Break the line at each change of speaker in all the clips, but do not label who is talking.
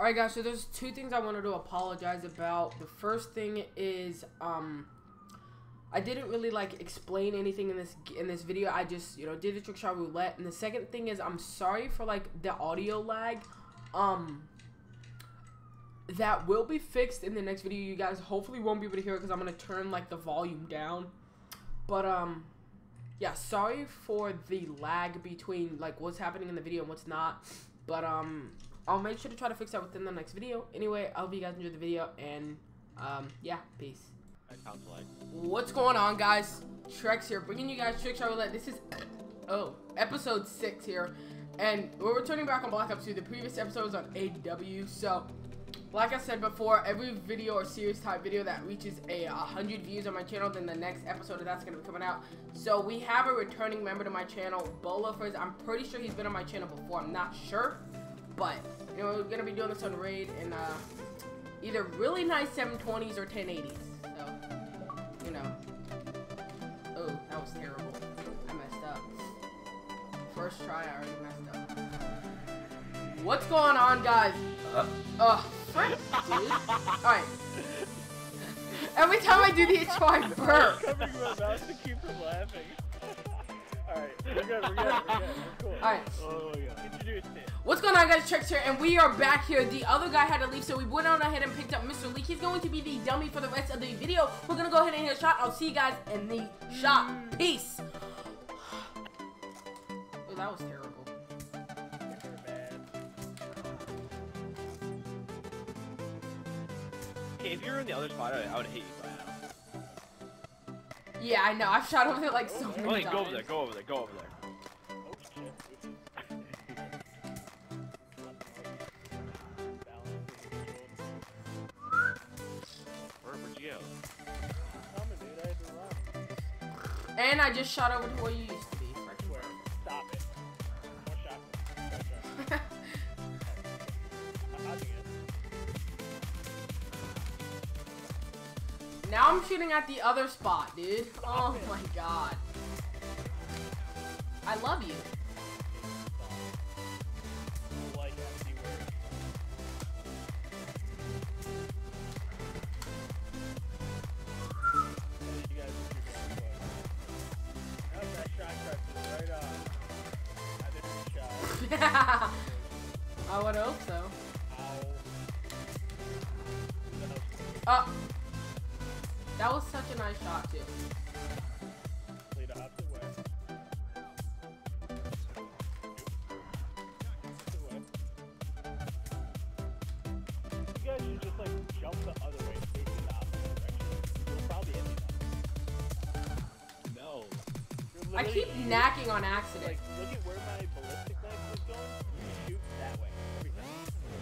Alright guys, so there's two things I wanted to apologize about. The first thing is, um, I didn't really like explain anything in this in this video. I just, you know, did the trick shot roulette. And the second thing is I'm sorry for like the audio lag. Um that will be fixed in the next video. You guys hopefully won't be able to hear it because I'm gonna turn like the volume down. But um yeah, sorry for the lag between like what's happening in the video and what's not. But um I'll make sure to try to fix that within the next video. Anyway, I hope you guys enjoyed the video and um yeah, peace. What's going on, guys? Trexx here, bringing you guys Trick Roulette. This is, oh, episode 6 here. And we're returning back on Black Ops 2. The previous episode was on AW. So, like I said before, every video or series type video that reaches a 100 views on my channel, then the next episode of that's going to be coming out. So, we have a returning member to my channel, Bolo Friz. I'm pretty sure he's been on my channel before. I'm not sure. But, you know, we're going to be doing this on Raid in uh, either really nice 720s or 1080s So, you know. Oh, that was terrible. I messed up. First try, I already messed up. What's going on, guys? Uh, uh frick, dude. Alright. Every time I do the intro, I burp.
covering my mouth to keep from laughing. Alright, we're good, we're good, we're good. We're cool.
Alright.
Oh, yeah. Introduce it.
What's going on guys, Trexx here, and we are back here. The other guy had to leave, so we went on ahead and picked up Mr. Leak. He's going to be the dummy for the rest of the video. We're going to go ahead and hit a shot. I'll see you guys in the shot. Mm. Peace. Oh, that was terrible.
Okay, if you're in the other spot, I, I would hate you by now.
Yeah, I know. I've shot over there like so many
Okay,
times.
go over there, go over there, go over there.
And I just shot over to where you used to be. Freaking?
Stop it. One shot. One shot.
burp.
I'm dodging it.
now I'm shooting at the other spot, dude. Oh my god. I love you.
I
would hope so. Oh. That was such a nice shot, too. I keep knacking on accident.
Like,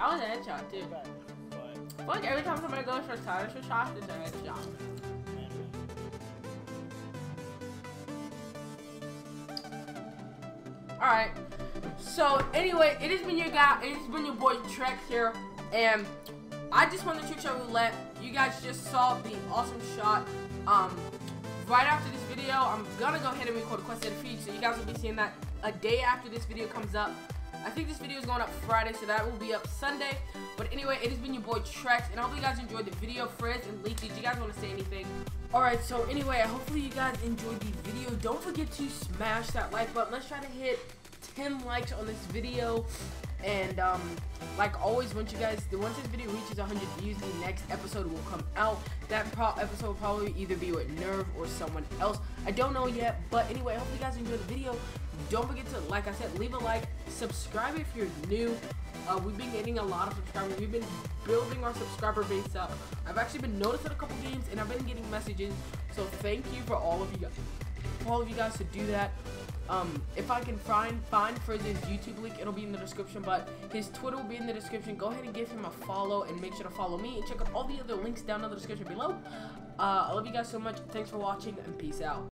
The
was a headshot, too.
But,
I like every time somebody goes for a silence shot, it's a headshot. Alright. So, anyway, it has been your guy, it has been your boy Trexx here, and I just won the trick shot roulette. You guys just saw the awesome shot. Um, right after this video, I'm gonna go ahead and record a quest and feed, so you guys will be seeing that a day after this video comes up. I think this video is going up Friday, so that will be up Sunday. But anyway, it has been your boy Trexx, and I hope you guys enjoyed the video. Friz and Leak, did you guys want to say anything? Alright, so anyway, hopefully you guys enjoyed the video. Don't forget to smash that like button. Let's try to hit 10 likes on this video. And um, like always, once you guys, once this video reaches 100 views, the next episode will come out. That pro episode will probably either be with Nerve or someone else. I don't know yet, but anyway, I hope you guys enjoyed the video. Don't forget to, like I said, leave a like, subscribe if you're new. Uh, we've been getting a lot of subscribers. We've been building our subscriber base up. I've actually been noticed at a couple games, and I've been getting messages. So thank you for all of you guys, for all of you guys to do that. Um, if I can find find Friz's YouTube link, it'll be in the description. But his Twitter will be in the description. Go ahead and give him a follow and make sure to follow me and check out all the other links down in the description below. Uh, I love you guys so much. Thanks for watching and peace out.